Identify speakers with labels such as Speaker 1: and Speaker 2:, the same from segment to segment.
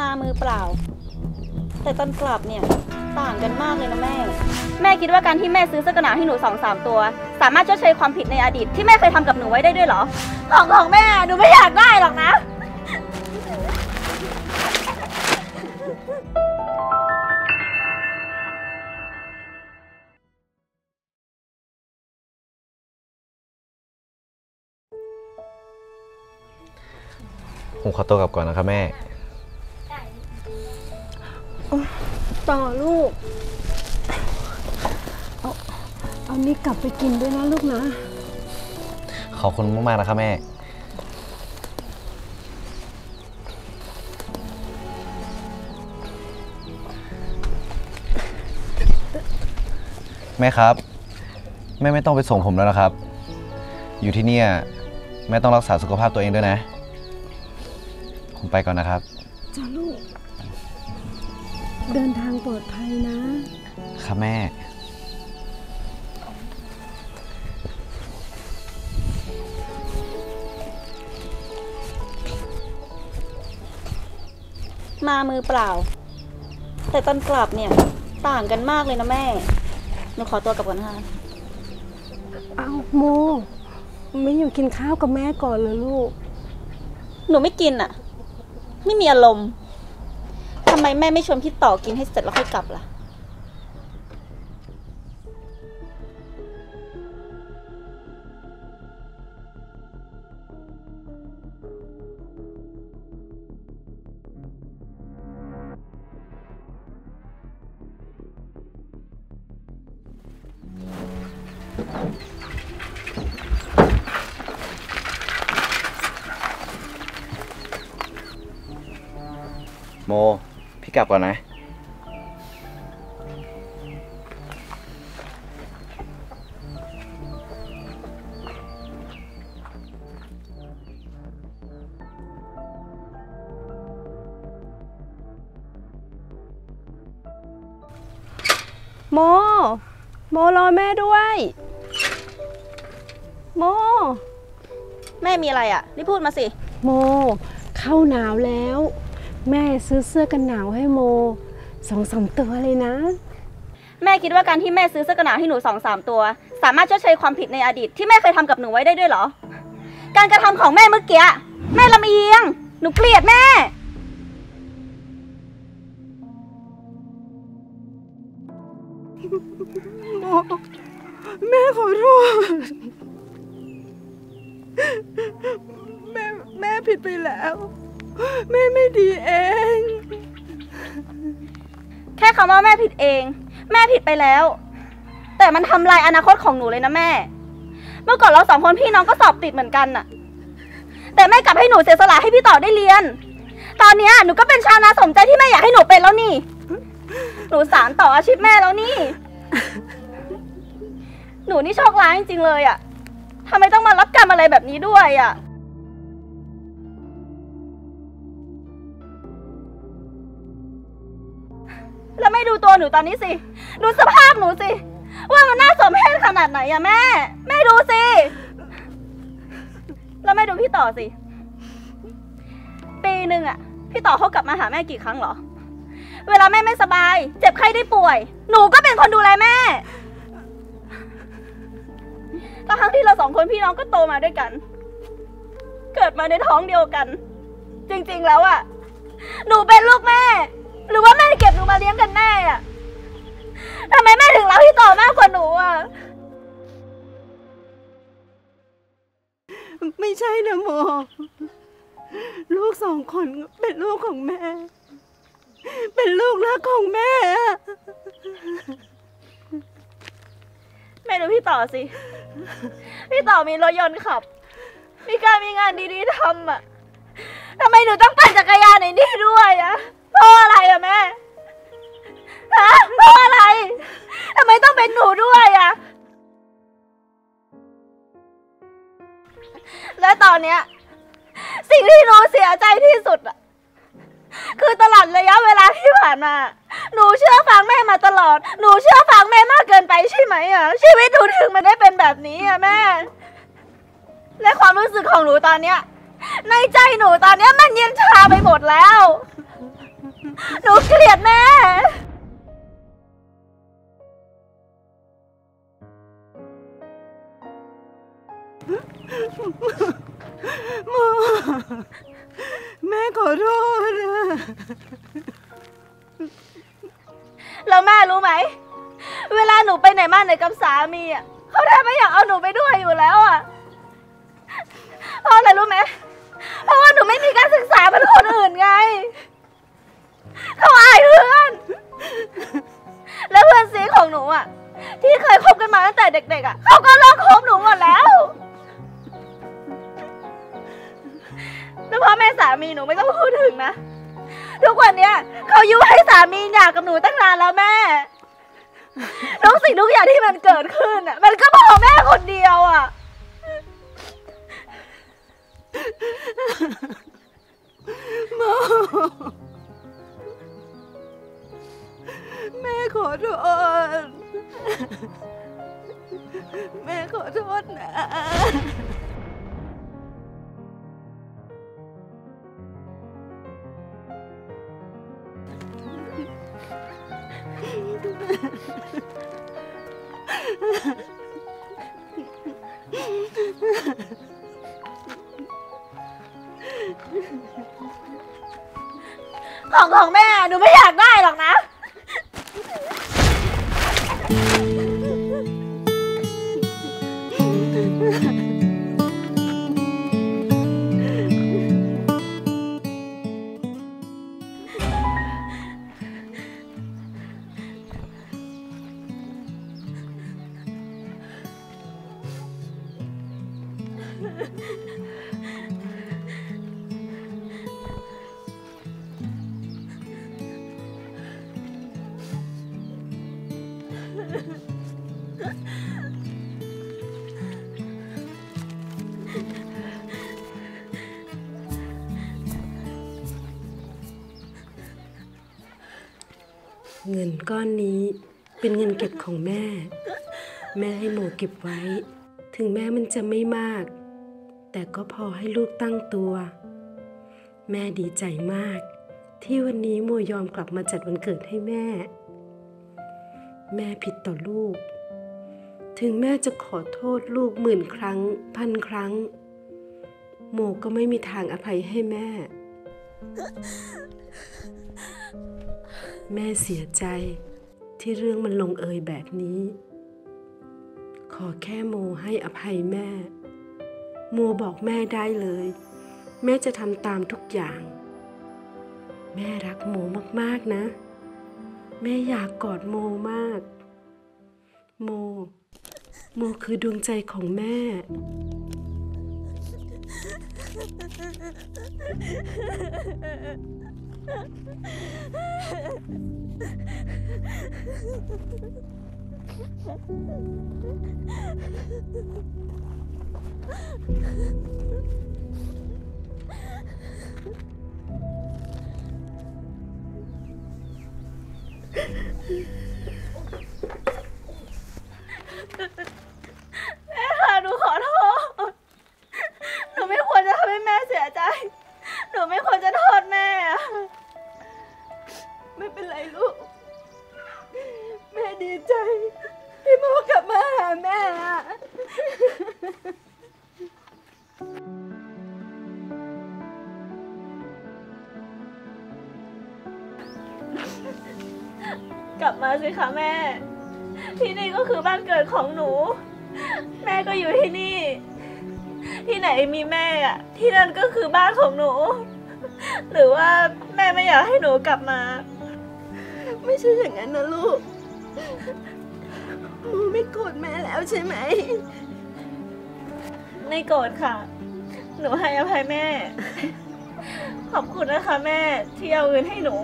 Speaker 1: มามือเปล่า แต่ตอนกลับเนี่ยต่างกันมากเลยนะแม่ แม่คิดว่าการที่แม่ซื้อเสื้อกันหนาวให้หนูสองสามตัว สามารถชดเชยความผิดในอดีตที่แม่เคยทำกับหนูไว้ได้ด้วยเหรอ ของของแม่หนูไม่อยากได้หรอกนะ
Speaker 2: ผมขอตัวกลับก่อนนะครับแม่
Speaker 3: ต่อลูก เอาเอานี่กลับไปกินด้วยนะลูกนะ
Speaker 2: ขอบคุณมาก ๆ นะครับแม่ แม่ครับ แม่ไม่ต้องไปส่งผมแล้วนะครับ อยู่ที่เนี่ย แม่ต้องรักษาสุขภาพตัวเองด้วยนะ ผมไปก่อนนะครับ
Speaker 3: จ้าลูก เดินทางปลอดภัยนะ
Speaker 2: ครับแม่
Speaker 1: มามือเปล่า แต่ตอนกลับเนี่ย ต่างกันมากเลยนะแม่ หนูขอตัวกลับก่อนนะคะ
Speaker 3: เอาโม ไม่อยู่กินข้าวกับแม่ก่อนเลยลูก
Speaker 1: หนูไม่กินอะ ไม่มีอารมณ์ ทำไมแม่ไม่ชวนพี่ต่อกินให้เสร็จแล้วค่อยกลับล่ะ
Speaker 2: โม กลับก่อนนะ
Speaker 3: โม โมรอแม่ด้วย โม
Speaker 1: แม่มีอะไรอะ รีบพูดมาสิ
Speaker 3: โม เข้าหนาวแล้ว แม่ซื้อเสื้อกันหนาวให้โมสองสามตัวเลยนะ
Speaker 1: แม่คิดว่าการที่แม่ซื้อเสื้อกันหนาวให้หนูสองสามตัว สามารถชดเชยความผิดในอดีตที่แม่เคยทำกับหนูไว้ได้ด้วยเหรอ การกระทำของแม่เมื่อกี้แม่ลำเอียง หนูเกลียดแม่
Speaker 3: แม่ขอโทษแม่แม่ผิดไปแล้ว แม่ไม่ดีเอง
Speaker 1: แค่คำว่าแม่ผิดเอง แม่ผิดไปแล้ว แต่มันทำลายอนาคตของหนูเลยนะแม่ เมื่อก่อนเราสองคนพี่น้องก็สอบติดเหมือนกันน่ะ แต่แม่กลับให้หนูเสียสละให้พี่ต่อได้เรียน ตอนนี้หนูก็เป็นชาวนาสมใจที่แม่อยากให้หนูเป็นแล้วนี่ หนูสารต่ออาชีพแม่แล้วนี่ หนูนี่โชคร้ายจริงๆเลยอะทำไมต้องมารับกรรมอะไรแบบนี้ด้วยอะ แล้วไม่ดูตัวหนูตอนนี้สิ ดูสภาพหนูสิ ว่ามันน่าสมเพชขนาดไหนอะแม่ แม่ดูสิ แล้วแม่ดูพี่ต่อสิ ปีหนึ่งอะพี่ต่อเขากลับมาหาแม่กี่ครั้งเหรอ เวลาแม่ไม่สบาย เจ็บไข้ได้ป่วย หนูก็เป็นคนดูแลแม่ทั้งที่เราสองคนพี่น้องก็โตมาด้วยกัน เกิดมาในท้องเดียวกัน จริงๆแล้วอะหนูเป็นลูกแม่ หรือว่าแม่เก็บหนูมาเลี้ยงกันแน่อะทำไมแม่ถึงรักพี่ต่อมากกว่าหนูอะ
Speaker 3: ไม่ใช่นะโม ลูกสองคนเป็นลูกของแม่ เป็นลูกรักของแม่อะ
Speaker 1: แม่ดูพี่ต่อสิ พี่ต่อมีรถยนต์ขับ มีการมีงานดีๆทำอะทำไมหนูต้องปั่นจักรยานในนี่ด้วยอะ เพราะอะไรอะแม่ฮะเพราะอะไรทำไมต้องเป็นหนูด้วยอะและตอนเนี้ยสิ่งที่หนูเสียใจที่สุดอะคือตลอดระยะเวลาที่ผ่านมา หนูเชื่อฟังแม่มาตลอด หนูเชื่อฟังแม่มากเกินไปใช่ไหมอะชีวิตหนูถึงมันได้เป็นแบบนี้อะแม่ และความรู้สึกของหนูตอนเนี้ยในใจหนูตอนเนี้ยมันเย็นชาไปหมดแล้ว หนูเกลียด
Speaker 3: แม่แม่ขอโทษนะ
Speaker 1: แล้วแม่รู้ไหม เวลาหนูไปไหนมาไหนกับสามีอะเขาแทบไม่อยากเอาหนูไปด้วยอยู่แล้วอะเพราะอะไรรู้ไหมเพราะว่าหนูไม่มีการศึกษาเหมือนคนอื่นไง เขาอายเพื่อน แล้วเพื่อนซีของหนูอะ ที่เคยคบกันมาตั้งแต่เด็กๆอะเขาก็เลิกคบหนูหมดแล้วแล้วพ่อแม่สามีหนูไม่ต้องพูดถึงนะ ทุกวันเนี้ยเขายุให้สามีหย่ากับหนูตั้งนานแล้วแม่ทุกสิ่งทุกอย่างที่มันเกิดขึ้นอะ มันก็เพราะ
Speaker 3: ขอ
Speaker 1: งของแม่ หนูไม่อยากได้
Speaker 3: เงินก้อนนี้เป็นเงินเก็บของแม่ แม่ให้โมเก็บไว้ ถึงแม้มันจะไม่มาก แต่ก็พอให้ลูกตั้งตัว แม่ดีใจมาก ที่วันนี้โมยอมกลับมาจัดวันเกิดให้แม่ แม่ผิดต่อลูก ถึงแม่จะขอโทษลูกหมื่นครั้ง พันครั้ง โมก็ไม่มีทางอภัยให้แม่ แม่เสียใจที่เรื่องมันลงเอยแบบนี้ ขอแค่โมให้อภัยแม่ โมบอกแม่ได้เลย แม่จะทำตามทุกอย่าง แม่รักโมมากๆนะ แม่อยากกอดโมมาก โม โมคือดวงใจของแม่
Speaker 1: แม่ค่ะหนูขอโทษ หนูไม่ควรจะทำให้แม่เสียใจ หนูไม่ควรจะโทษแม่อะ
Speaker 3: ไม่เป็นไรลูก แม่ดีใจที่โมกลับมาหาแม่อะ
Speaker 1: กลับมาสิคะแม่ ที่นี่ก็คือบ้านเกิดของหนู แม่ก็อยู่ที่นี่ ที่ไหนมีแม่อะที่นั่นก็คือบ้านของหนู หรือว่าแม่ไม่อยากให้หนูกลับมา
Speaker 3: ไม่ใช่อย่างนั้นนะลูกโมไม่โกรธแม่แล้วใช่ไหม
Speaker 1: ไม่โกรธค่ะ หนูให้อภัยแม่ ขอบคุณนะคะ แม่ที่เอาเงินให้หนู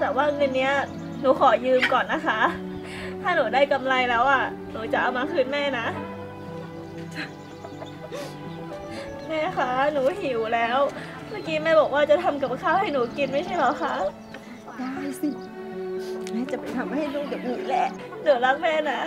Speaker 1: แต่ว่าเงินเนี้ย หนูขอยืมก่อนนะคะ ถ้าหนูได้กำไรแล้วอะ หนูจะเอามาคืนแม่นะ แม่คะ หนูหิวแล้ว เมื่อกี้แม่บอกว่าจะทำกับข้าวให้หนูกินไม่ใช่เหรอคะ
Speaker 3: ได้สิ แม่จะไปทำให้ลูกเดี๋ยวนี้แหละ
Speaker 1: หนูรักแม่นะ